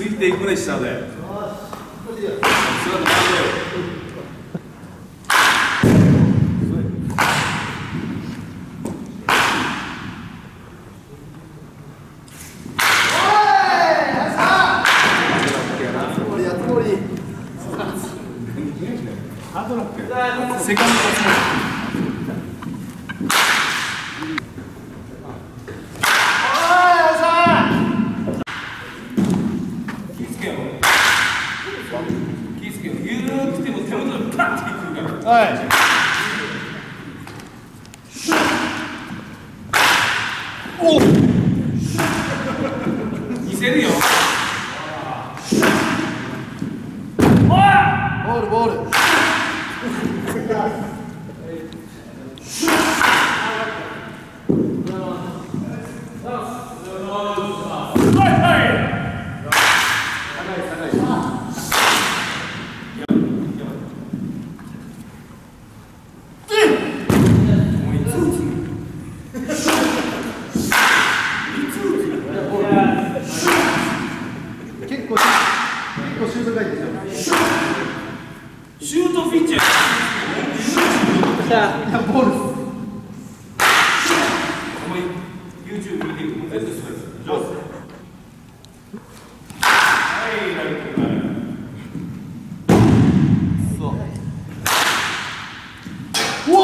つい。てい。くね下で。セカンドパッていくからはい見せるよ。ボールボール Yes.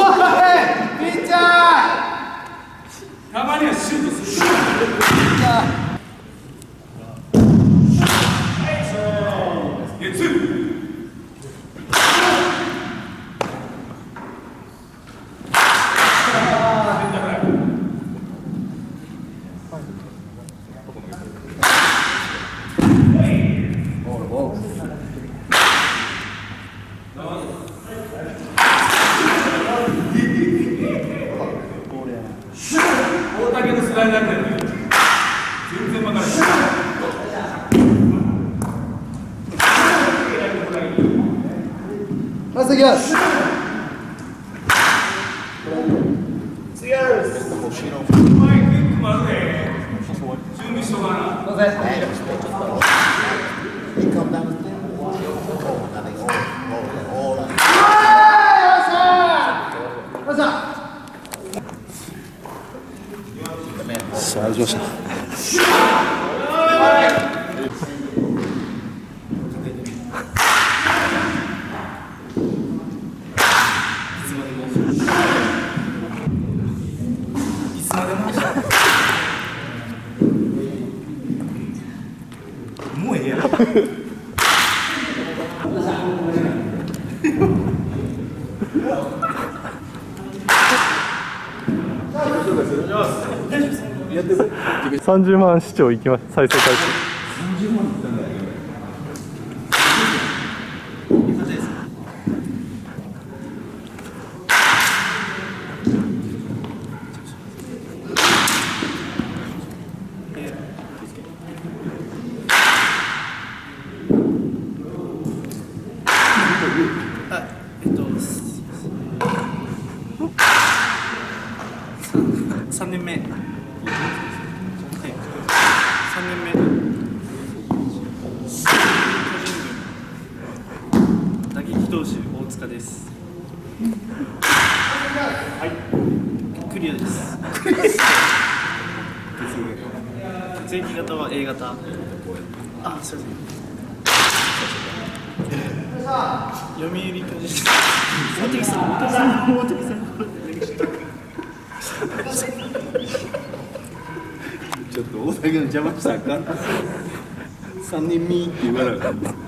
いピッチャー。たまにはシュートするゲッツー大竹のスライダーだよね全然わからないナイスギャスお前クイックもあるで準備しとかな。すいませんさあ来ました。いつまでもも。うええやろ 30万視聴いきます。再生回数えっと、三年目。はい。三年目。打撃投手大塚です。はい。クリアです。血液型は A 型。あ、すみません。読売巨人大竹さん。大竹さん。大竹さん。ちょっと大竹の邪魔したらあかん。三人見って言わなあかん。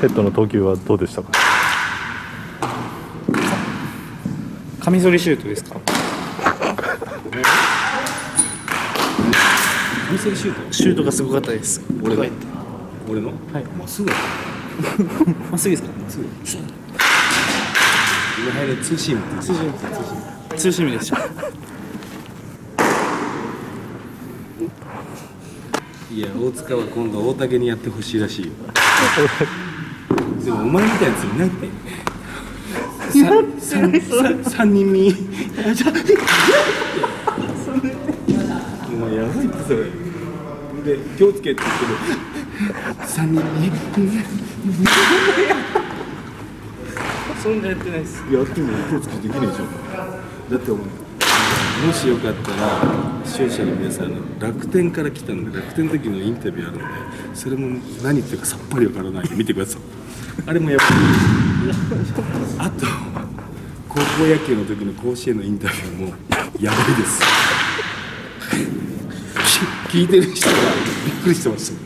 ヘッドの投球はどうでしたか？カミソリシュートですか？見せるシュート？シュートがすごかったです。俺が。はい。俺の？はい。まっすぐや。まっすぐですか？まっすぐ今入るツーシームってツーシームツーシームでした。いや大塚は今度大竹にやってほしいらしいよ でもお前みたいなやついないって。三人見。お前やばいってそれ。でで気をつけって言ってる。3人にそんなやってないです。やっても気をつけてできないでしょ。だってお前もしよかったら視聴者の皆さんあの楽天から来たので楽天の時のインタビューあるのでそれも何言ってるかさっぱりわからないんで見てくださいあれもやっぱりあと高校野球の時の甲子園のインタビューもやばいです。聞いてる人がびっくりしてました。